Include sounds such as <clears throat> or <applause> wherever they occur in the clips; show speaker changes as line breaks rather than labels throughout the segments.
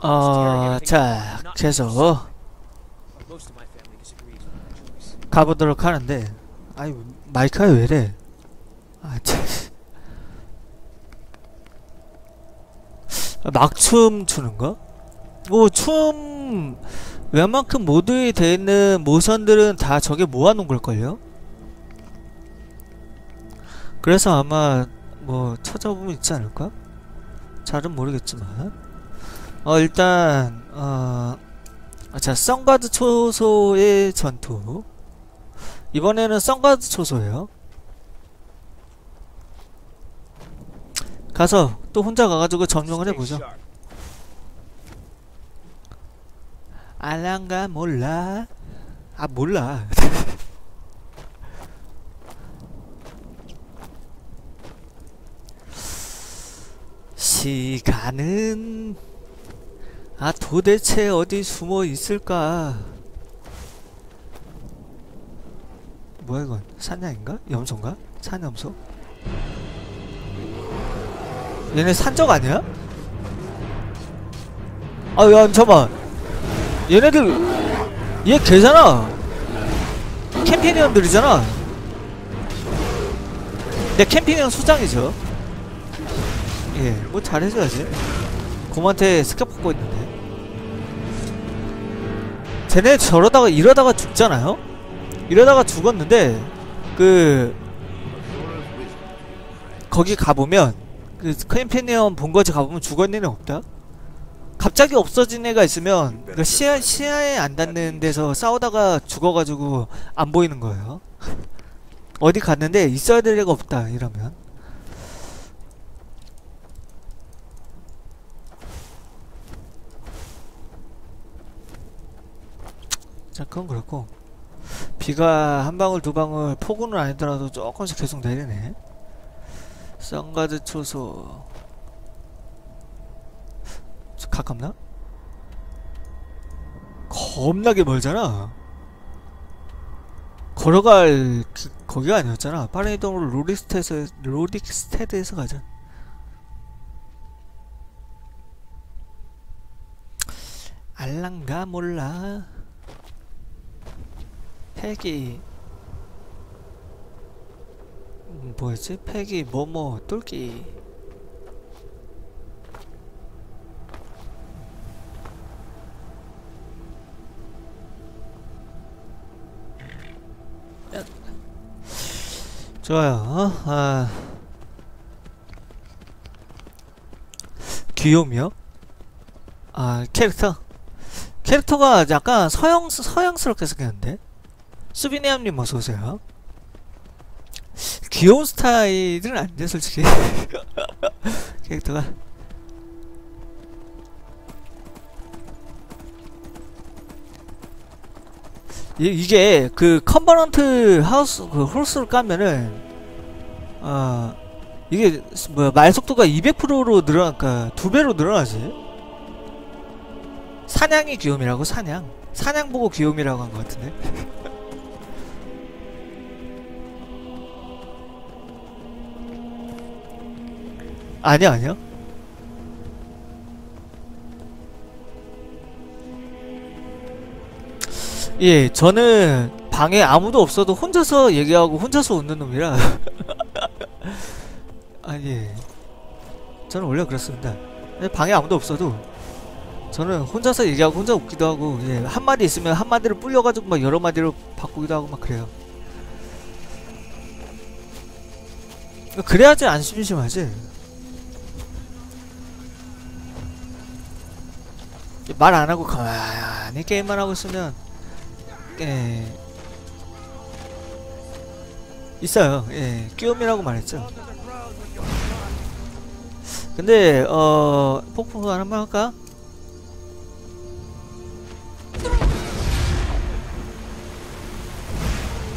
어, 자,
choice.
가보도록 하는데, 아이 마이크가 왜래? 아, 막춤 추는가? 뭐춤 웬만큼 모드에 돼 있는 모션들은 다 저게 모아놓은 걸걸요? 그래서 아마 뭐 찾아보면 있지 않을까? 잘은 모르겠지만 어 일단 어 자, 선가드 초소의 전투. 이번에는 선가드 초소예요. 가서 또 혼자 가가지고 점령을 해보죠. 알랑가 몰라. 아 몰라. <laughs> 시간은 아 도대체 어디 숨어 있을까? 뭐야 이건 산양인가? 염소인가? 산염소? 얘네 산적 아니야? 아야 잠깐만 얘네들 얘 걔잖아 캠피니언들이잖아 내 캠피니언 수장이죠 예뭐 잘해줘야지 곰한테 스캡 뽑고 있는데 쟤네 저러다가 이러다가 죽잖아요? 이러다가 죽었는데 그 거기 가보면 그 캠피니언 본거지 가보면 죽었는 애 없다? 갑자기 없어진 애가 있으면 그 시야, 시야에 안 닿는 데서 싸우다가 죽어가지고 안 보이는 거예요. <laughs> 어디 갔는데 있어야 될 애가 없다 이러면 자 그건 그렇고 비가 한 방울 두 방울 폭우는 아니더라도 조금씩 계속 내리네 선가드 초소 저 가깝나? 겁나게 멀잖아. 걸어갈 그, 거기가 아니었잖아. 빠른 이동으로 로릭스테에서 로릭스테드에서 가자. 알랑가 몰라. 음, 뭐였지? 패기 뭐뭐 뚫기. 좋아요. 어? 아. 귀요미요? 아, 캐릭터? 캐릭터가 약간 서양, 서양스럽게 생겼는데? 수비네암님 어서오세요. 귀여운 스타일은 아닌데, 솔직히. <laughs> 캐릭터가. 이, 이게 그 컨버넌트 하우스 그 홀스를 까면은 아 이게 스- 뭐야 말 속도가 200%로 늘어나니까 두 배로 늘어나지 사냥이 귀요미라고 사냥 사냥 보고 귀요미라고 한 것 같은데 <laughs> 아니야 아니야 예, 저는 방에 아무도 없어도 혼자서 얘기하고 혼자서 웃는 놈이라. <laughs> 아, 예. 저는 원래 그렇습니다. 근데 방에 아무도 없어도 저는 혼자서 얘기하고 혼자 웃기도 하고, 예. 한마디 있으면 한마디를 불려가지고 막 여러 마디로 바꾸기도 하고 막 그래요. 그래야지 안 심심하지. 말 안 하고 가만히 게임만 하고 있으면 예. 있어요. 예. 끼움이라고 말했죠. 근데 어 폭풍 한번 할까?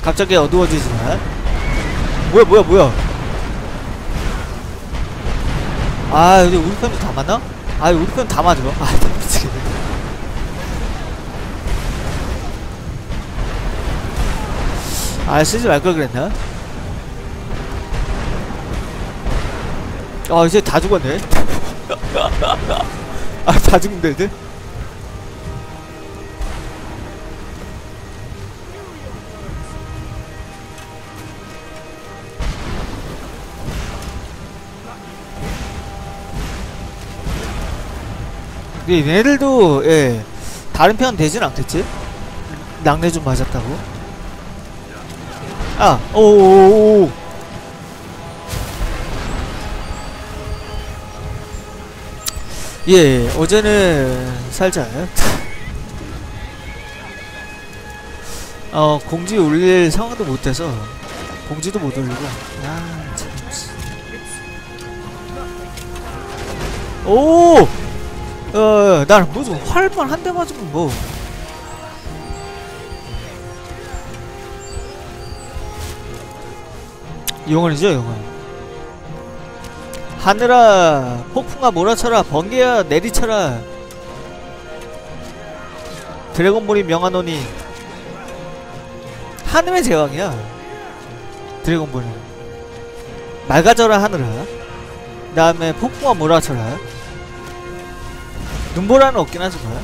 갑자기 어두워지지만 뭐야 뭐야 뭐야 아 여기 우리 편도 다 맞나? 아 우리 편 다 맞아 아 미치겠네 아 쓰지 말 걸 그랬나? 아 이제 다 죽었네 <laughs> 아, 다 죽는데, 애들? 근데 얘네들도, 예, 다른 편 되진 않겠지? 낙내 좀 맞았다고? 아, 오오오오. 예, 어제는 살짝 어 공지 올릴 상황도 못 돼서 공지도 못 올리고 아 참. 오! 어, 난 무슨 활만 한 대 맞으면 뭐. 영원이죠, 영원. 하늘아 폭풍아 몰아쳐라 번개야 내리쳐라 드래곤볼이 명하노니 하늘의 제왕이야 드래곤볼은 맑아져라 하늘아 그 다음에 폭풍아 몰아쳐라 눈보라는 없긴 하지만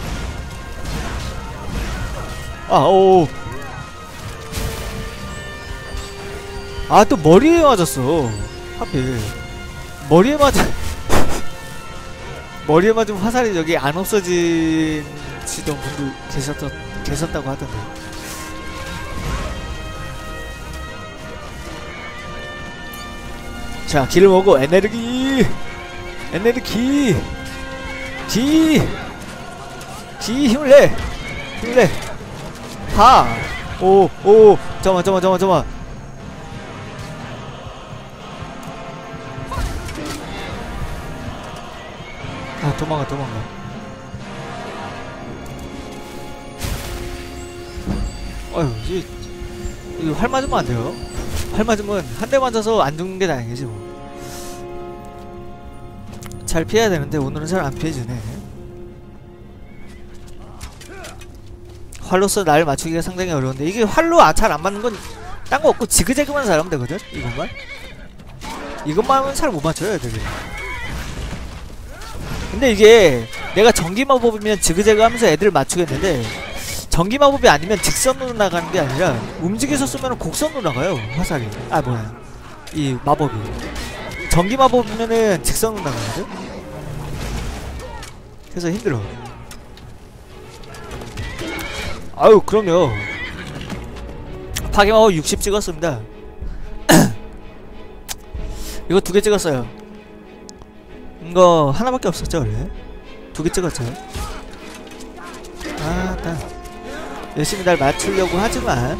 아오. 아 또 머리에 맞았어. 하필. 머리에 맞은 <laughs> 머리에 맞은 화살이 저기 안 없어진 지던 분도 계셨던 계셨다고 하던데. 자, 길을 먹고 에네르기, 에네르기, 기, 기 힘을 내, 힘을 내. 하, 오, 오, 잠만, 잠만, 잠만, 잠만. 아 도망가 도망가 어휴 이, 이거 활 맞으면 안 돼요 활 맞으면 한 대 맞아서 안 죽는 게 다행이지 뭐 잘 피해야 되는데 오늘은 잘 안 피해지네. 활로서 날 맞추기가 상당히 어려운데 이게 활로 아, 잘 안 맞는 건 딴 거 없고 지그재그만 잘하면 되거든 이것만? 이것만 하면 잘 못 맞춰요 애들이. 근데 이게 내가 전기 마법이면 지그재그 하면서 애들을 맞추겠는데 전기 마법이 아니면 직선으로 나가는 게 아니라 움직여서 쓰면 곡선으로 나가요 화살이. 아 뭐야. 이 마법이 전기 마법이면은 직선으로 나가거든? 그래서 힘들어. 아유 그럼요. 파괴 마법 60 찍었습니다. <clears throat> 이거 두 개 찍었어요. 이거 하나밖에 없었죠 원래? 두 개 찍었죠 아나 열심히 날 맞추려고 하지만.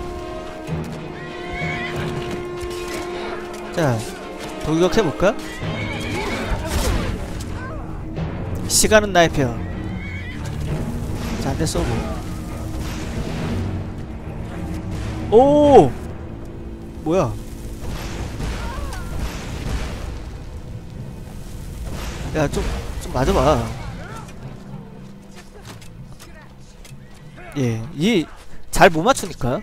자 돌격해볼까? 시간은 나의 편 자, 한대 쏘고 오! 뭐야 야, 좀, 좀 맞아봐. 예, 이, 잘 못 맞추니까.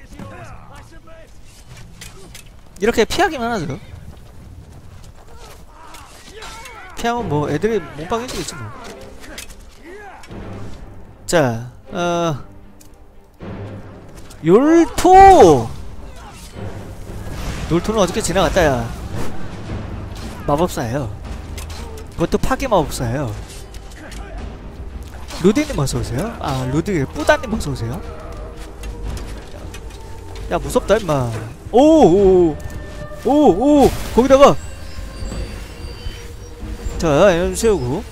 이렇게 피하기만 하죠. 피하면 뭐, 애들이 몸빵 해주겠지 뭐. 자, 어, 욜토! 놀토는 어저께 지나갔다, 야. 마법사예요. 그것도 파괴 마법사예요. 루디님 어서오세요. 아, 루디, 뿌다님 어서오세요. 야, 무섭다, 임마. 오, 오, 오, 오, 거기다가. 자, 에너지 채우고.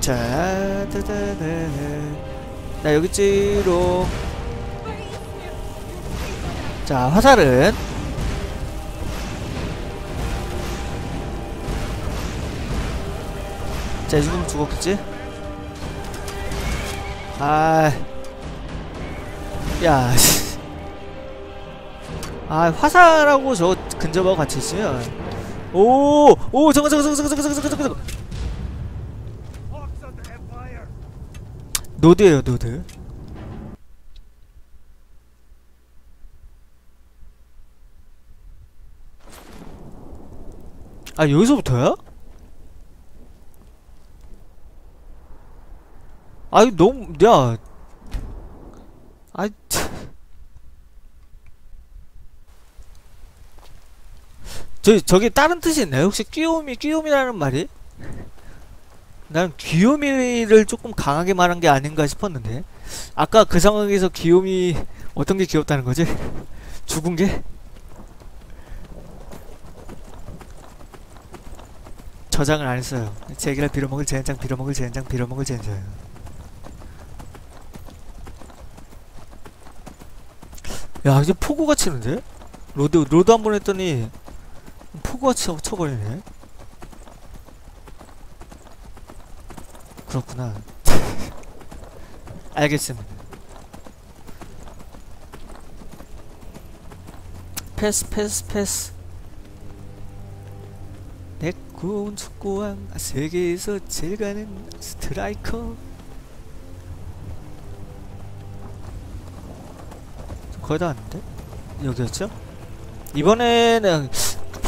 자, 따다다다. 나 여기 찌로. 자, 화살은 자, 이 정도면 죽었겠지? 아, 야, 씨. 아, 화살하고 저 근접하고 같이 있으면 오, 오, 잠깐, 잠깐, 잠깐, 잠깐, 잠깐, 잠깐, 잠깐. 노드예요, 노드. 아 여기서부터야? 아이 너무 야 아이 참. 저 저기 다른 뜻이 있나요? 혹시 귀요미 귀요미라는 말이? 난 귀요미를 조금 강하게 말한 게 아닌가 싶었는데 아까 그 상황에서 귀요미 어떤 게 귀엽다는 거지? 죽은 게? 저장을 안 했어요. 제기랄 빌어먹을 젠장 빌어먹을 젠장 빌어먹을 젠장. 야 이제 폭우가 치는데? load load 한 번 했더니 폭우가 쳐 쳐버리네. 그렇구나. <laughs> 알겠습니다. 패스 패스 패스. 내 꿈은 축구왕 세계에서 제일 가는 스트라이커. 거의 다 왔는데? 여기였죠? 이번에는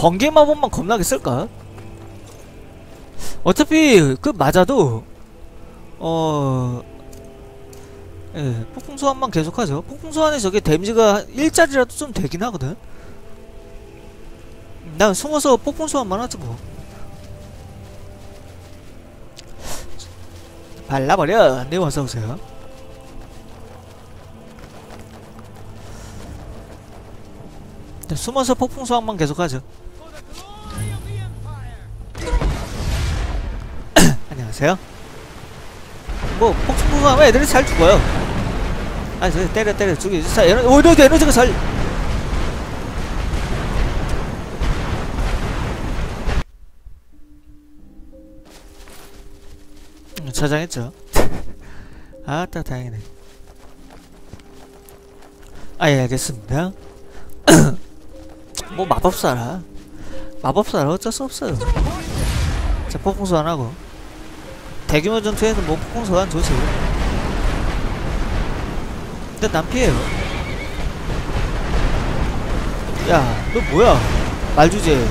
번개 마법만 겁나게 쓸까? 어차피 그 맞아도 어... 예, 폭풍 소환만 계속하죠. 폭풍 소환에 저게 데미지가 1짜리라도 좀 되긴 하거든. 난 숨어서 폭풍 소환만 하지 뭐. 발라버려. 네 어서 오세요. 네, 숨어서 폭풍 소환만 계속하죠. <clears throat> 안녕하세요. 뭐 폭풍 소환하면 애들이 잘 죽어요. 아니 저 때려 때려 죽이. 자 에너 오 에너지 에너지가 잘. 음, 저장했죠. <laughs> 아따 다행이네. 아예 알겠습니다. <clears throat> 뭐 마법사라 마법사라 어쩔 수 없어요. 자 폭풍 소환하고 대규모 전투에는 뭐 폭풍 소환 좋지. 근데 난 피해요. 야, 너 뭐야? 말 주제.